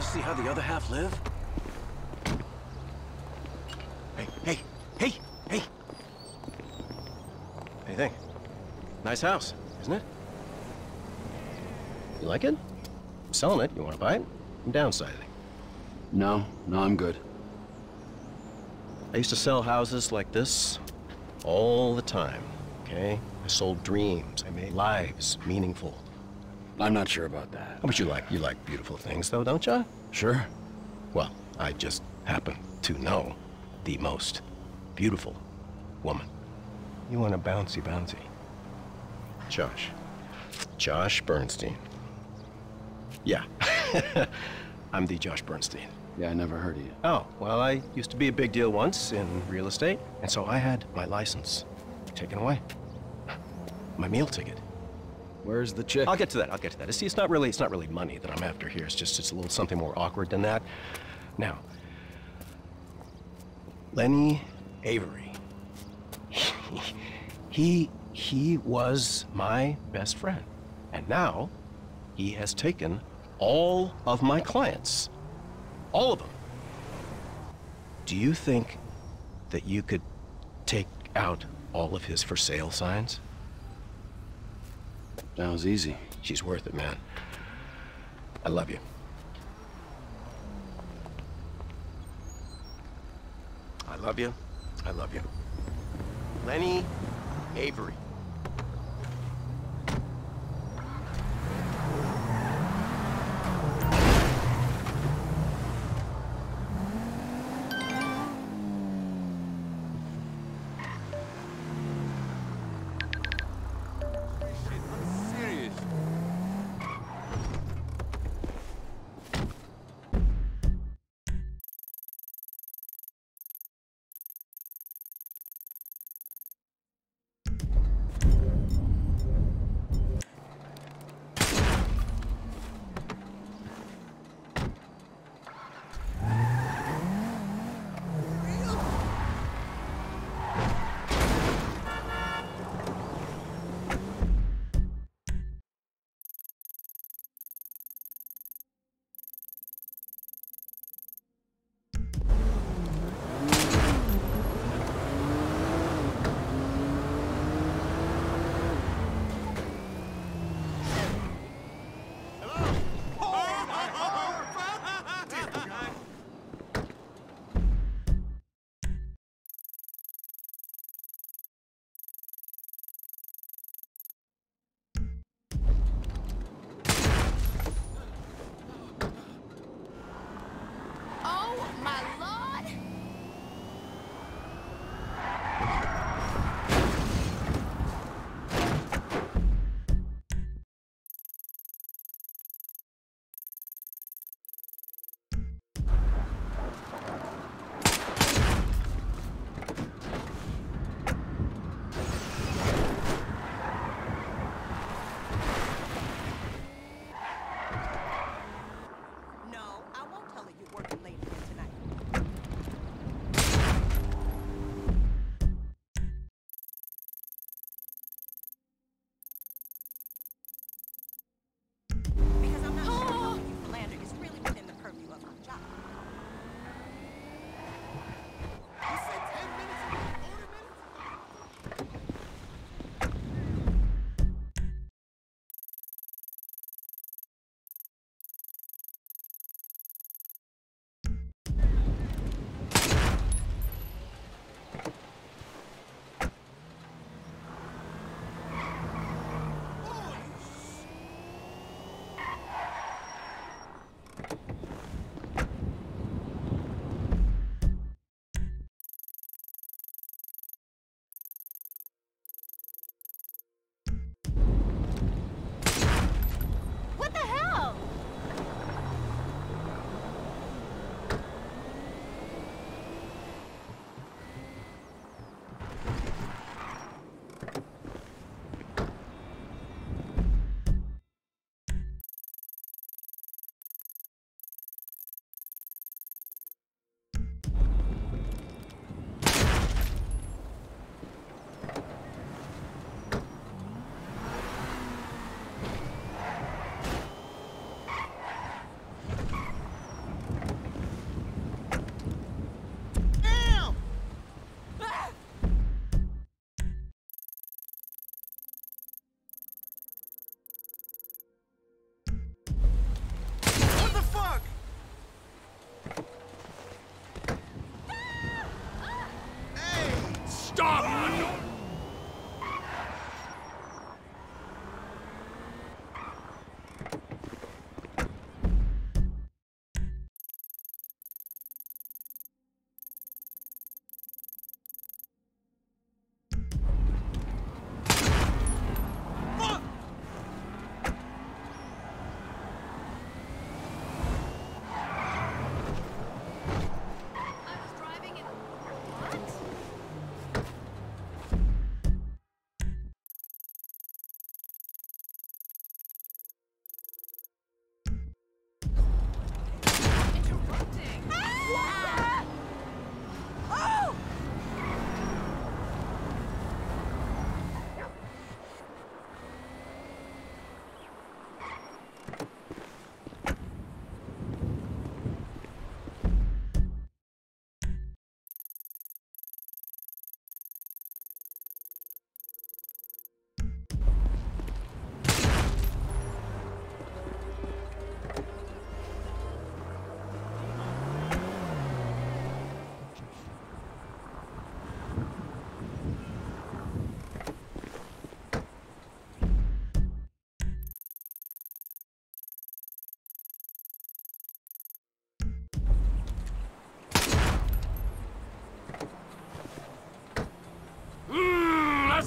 to see how the other half live? Hey, hey, hey, hey! Anything? Nice house, isn't it? You like it? I'm selling it. You want to buy it? I'm downsizing. No, no, I'm good. I used to sell houses like this all the time, okay? I sold dreams. I made lives meaningful. I'm not sure about that. How much you like? You like beautiful things, though, don't you? Sure. Well, I just happen to know the most beautiful woman. You want a bouncy bouncy. Josh. Josh Bernstein. Yeah. I'm the Josh Bernstein. Yeah, I never heard of you. Oh, well, I used to be a big deal once in real estate, and so I had my license taken away. My meal ticket. Where's the chick? I'll get to that. I'll get to that. See, it's not really it's not really money that I'm after here. It's just it's a little something more awkward than that. Now, Lenny Avery. he he was my best friend, and now he has taken all of my clients, all of them. Do you think that you could take out all of his for sale signs? Sounds easy. She's worth it, man. I love you. I love you. I love you. Lenny Avery. you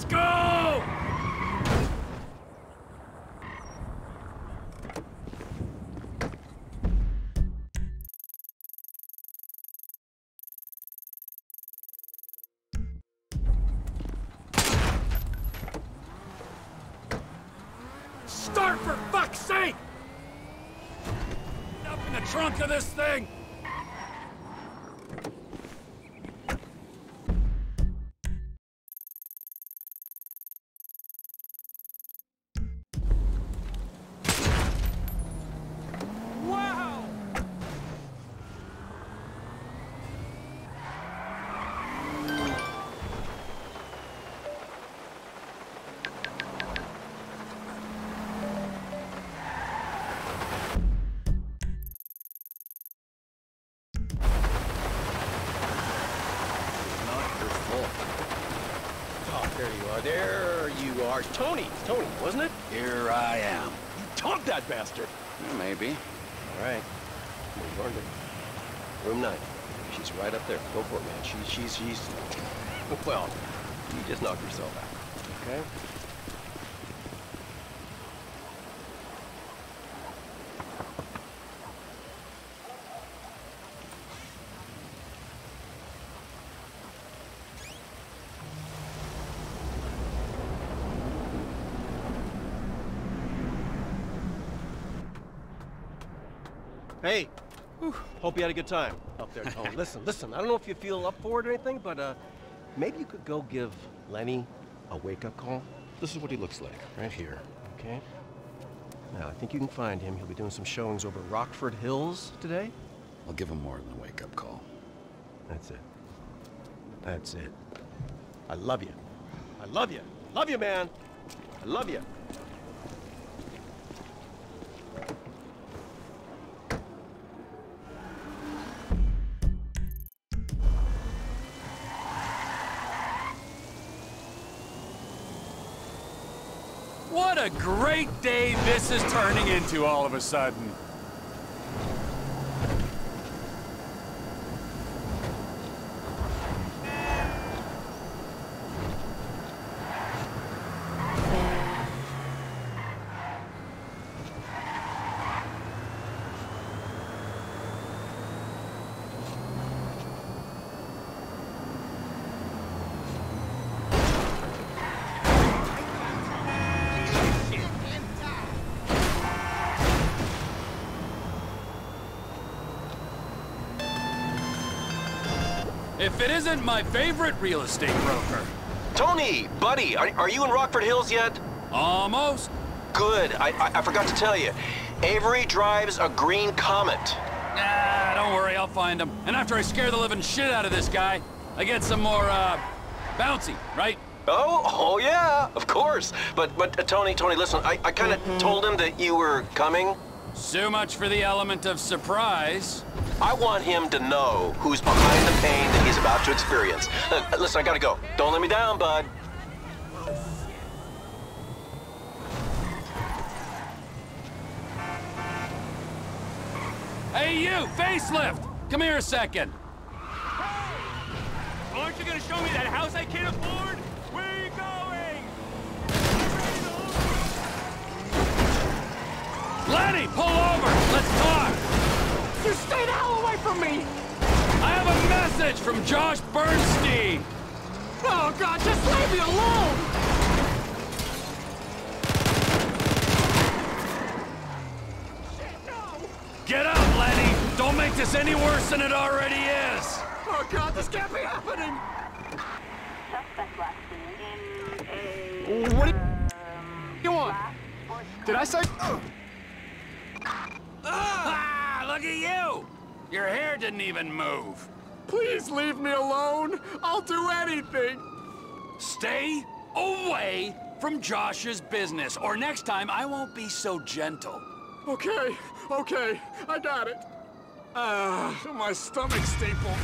go! Start for fuck's sake! Up in the trunk of this thing! You are. Tony. Tony, wasn't it? Here I am. You topped that bastard. Maybe. All right. Earned it. Room nine. She's right up there. Go for it, man. She's, she's, she's... Well, you just knocked yourself out. Okay? Hey, whew, hope you had a good time up there, Tone. listen, listen, I don't know if you feel up for it or anything, but uh, maybe you could go give Lenny a wake-up call. This is what he looks like, right here, okay? Now, I think you can find him. He'll be doing some showings over Rockford Hills today. I'll give him more than a wake-up call. That's it. That's it. I love you. I love you. Love you, man. I love you. Is turning into all of a sudden. It isn't my favorite real estate broker. Tony, buddy, are, are you in Rockford Hills yet? Almost. Good. I, I, I forgot to tell you. Avery drives a green Comet. Ah, don't worry, I'll find him. And after I scare the living shit out of this guy, I get some more, uh, bouncy, right? Oh, oh yeah, of course. But, but uh, Tony, Tony, listen, I, I kind of told him that you were coming. So much for the element of surprise. I want him to know who's behind the pain that he's about to experience. Uh, listen, I gotta go. Don't let me down, bud. Hey, you, facelift! Come here a second. Hey! Aren't you gonna show me that house I can't afford? Lenny, pull over! Let's talk! You stay the hell away from me! I have a message from Josh Bernstein! Oh God, just leave me alone! Shit, no! Get out, Lenny! Don't make this any worse than it already is! Oh God, this can't be happening! Suspect last in a What do you want? Did I say? Ah, look at you! Your hair didn't even move. Please leave me alone. I'll do anything. Stay away from Josh's business, or next time I won't be so gentle. Okay, okay, I got it. Ah, my stomach staple.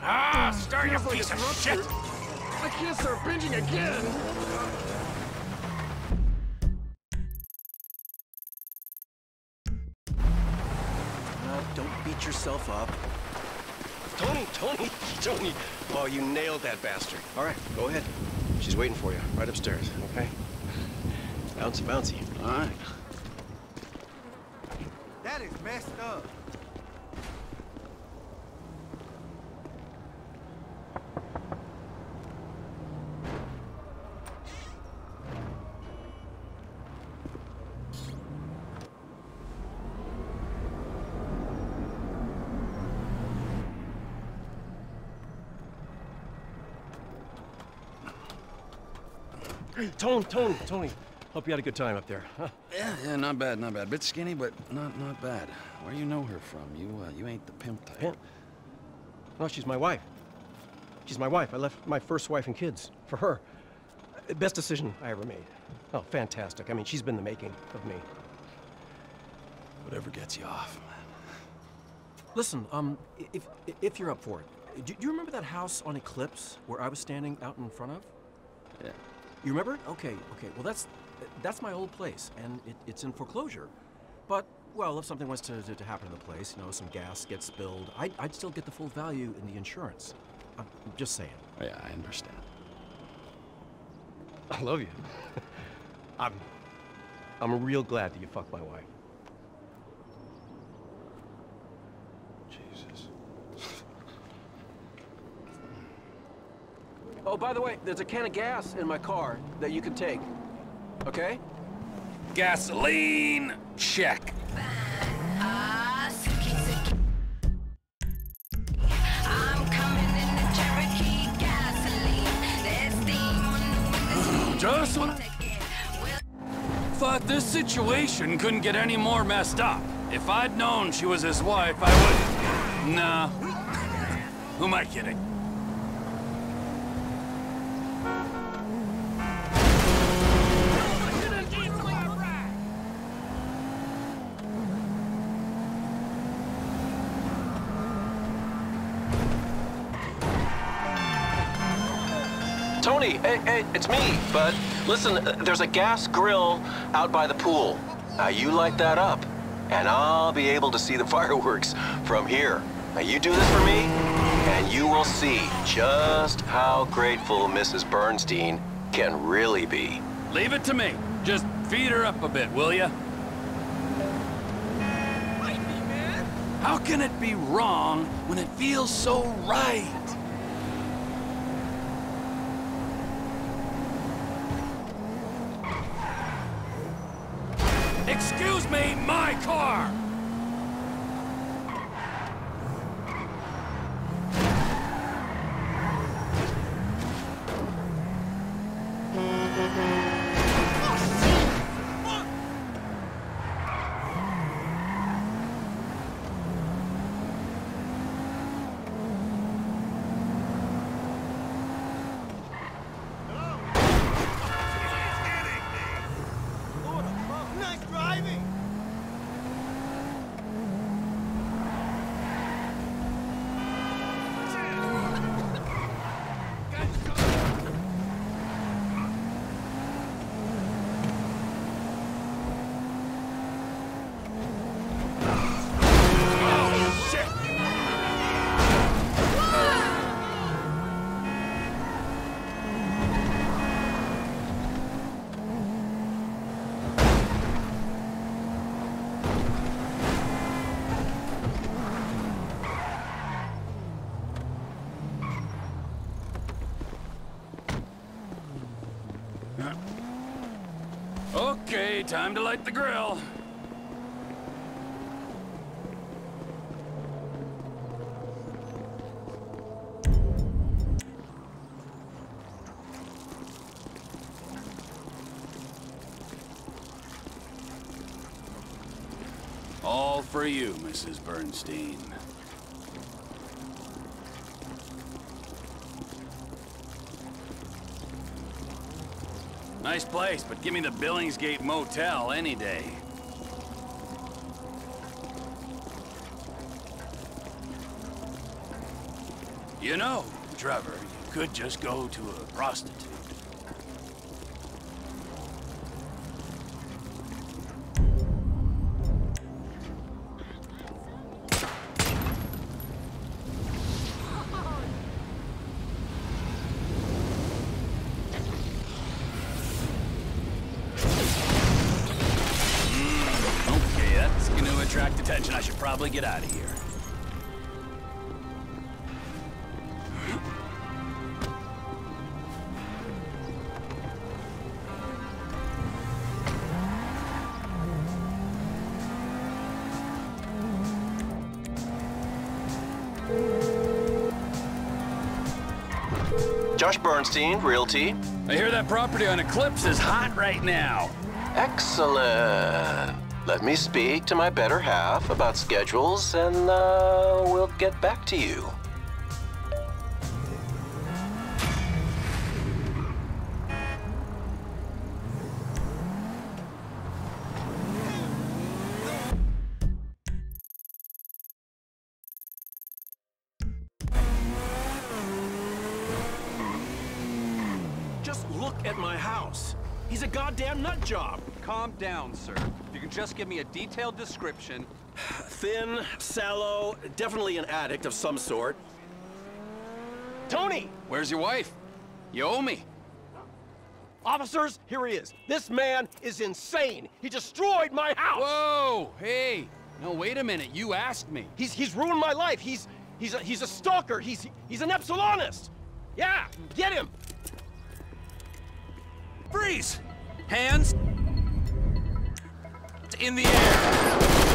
Ah, stir you Feels like piece it's of shit! I can't start binging again. Don't beat yourself up. Tony, Tony, Tony. Oh, you nailed that bastard. All right, go ahead. She's waiting for you, right upstairs, okay? Bouncy, bouncy. All right. That is messed up. Tony, Tony, Tony. Hope you had a good time up there. Huh? Yeah, yeah, not bad, not bad. Bit skinny, but not not bad. Where you know her from? You uh, you ain't the pimp type. Pimp? No, she's my wife. She's my wife. I left my first wife and kids for her. Best decision I ever made. Oh, fantastic. I mean, she's been the making of me. Whatever gets you off. Man. Listen, um, if if you're up for it, do, do you remember that house on Eclipse where I was standing out in front of? Yeah. You remember? Okay, okay. Well, that's that's my old place, and it, it's in foreclosure. But well, if something was to, to, to happen to the place, you know, some gas gets spilled, I'd, I'd still get the full value in the insurance. I'm just saying. Yeah, I understand. I love you. I'm. I'm real glad that you fucked my wife. Oh, by the way, there's a can of gas in my car that you can take. Okay? Gasoline, check. Suki, Suki. I'm coming in the Cherokee gasoline. There's the windows. Just when I Take it. We'll thought this situation couldn't get any more messed up. If I'd known she was his wife, I would... Nah. Who am I kidding? Tony, hey, hey, it's me, bud. Listen, uh, there's a gas grill out by the pool. Now you light that up, and I'll be able to see the fireworks from here. Now you do this for me, and you will see just how grateful Mrs. Bernstein can really be. Leave it to me. Just feed her up a bit, will ya? How can it be wrong when it feels so right? Time to light the grill. All for you, Mrs. Bernstein. Nice place, but give me the Billingsgate Motel any day. You know, Trevor, you could just go to a prostitute. Probably get out of here. Josh Bernstein, Realty. I hear that property on Eclipse is hot right now. Excellent. Let me speak to my better half about schedules and uh, we'll get back to you. Nut job. Calm down, sir. If you can just give me a detailed description. Thin, sallow, definitely an addict of some sort. Tony! Where's your wife? You owe me. Officers, here he is. This man is insane. He destroyed my house. Whoa! Hey! No, wait a minute. You asked me. He's he's ruined my life. He's he's a, he's a stalker. He's he's an Epsilonist. Yeah, get him. Freeze! Hands in the air.